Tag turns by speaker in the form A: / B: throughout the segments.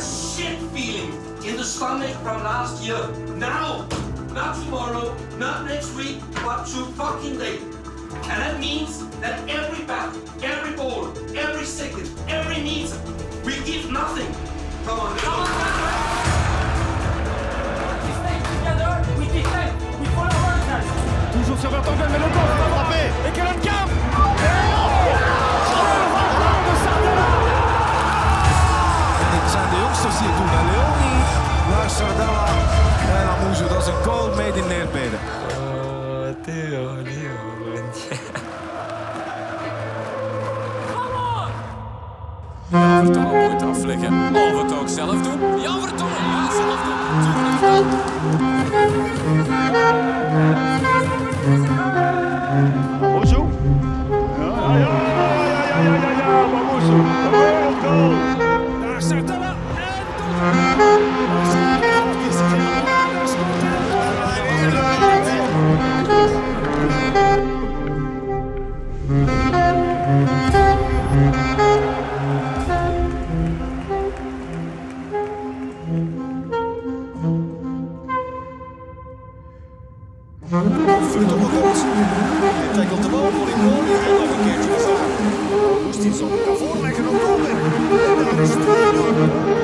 A: that shit feeling in the stomach from last year. Now, not tomorrow, not next week, but to fucking day. And that means that every battle, every ball, every second, every
B: Vertongen moet afleggen.
C: Of het ook zelf doen. Jan Vertongen,
D: ja, zelf
C: doen. Tuurlijk wel.
B: Komt.
E: Hij
B: tackelt de bal in goal.
E: Wil nog
B: een keertje
E: verslaan. Moest hij zo kan voorleggen op goal.
F: En
E: daar is het 2-0.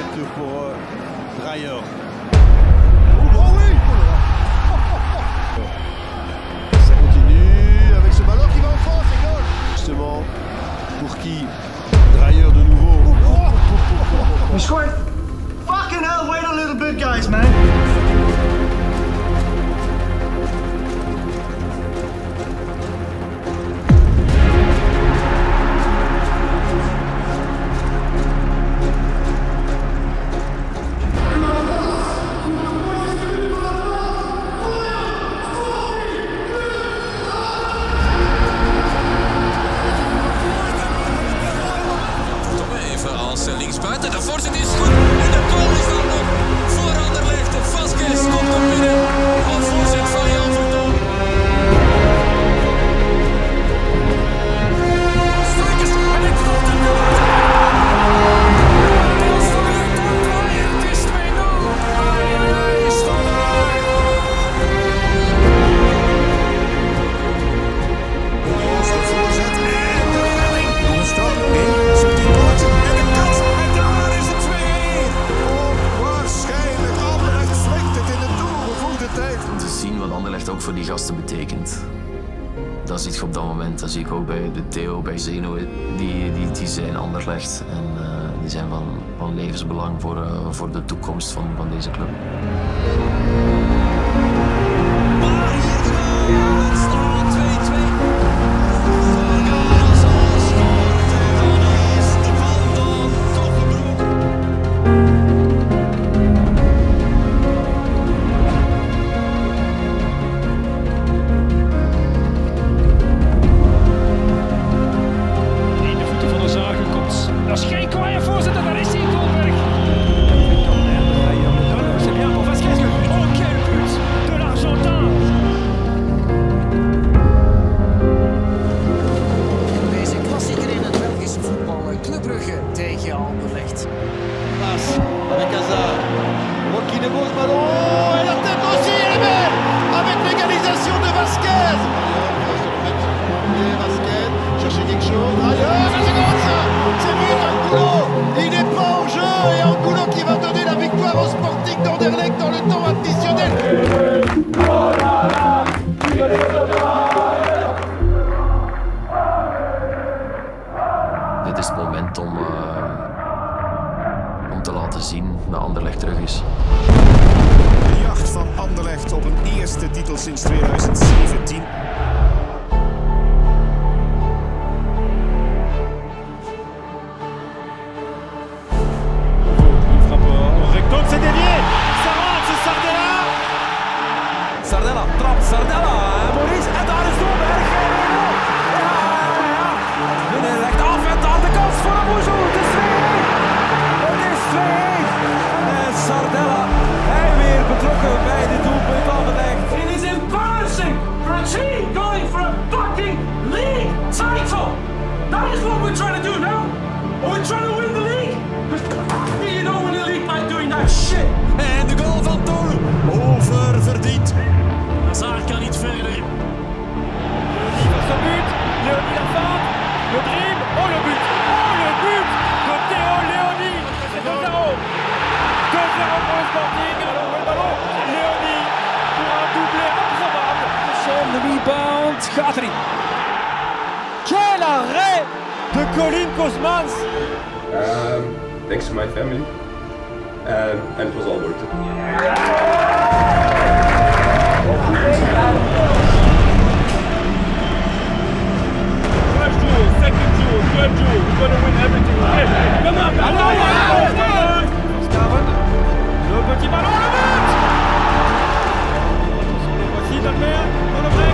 F: Ouverture pour euh, Dreyer. Oh oui Ça continue avec ce ballon qui va en fond, c'est goal Justement, pour qui Dreyer de nouveau.
G: We scored. Fucking hell, wait a little bit, guys, man.
D: Anderlecht ook voor die gasten betekent. Dat zie je op dat moment. Dat zie ik ook bij de Theo, bij Zeno. Die, die, die zijn Anderlecht en eh, die zijn van, van levensbelang voor, eh, voor de toekomst van, van deze club.
F: Dit
D: is het moment om, eh, om te laten zien dat Anderlecht terug is.
E: De jacht van Anderlecht op een eerste titel sinds 2017.
H: Gaat erin. Quel arrêt de Colin Kosmans.
I: um, thanks to my family, um, and it was all worth it. First jewel, second jewel, third jewel, we're gonna win everything. Yes. Come
H: on, come on, Le petit ballon, le but! Attention, les voici, Dalmer, dans le vrai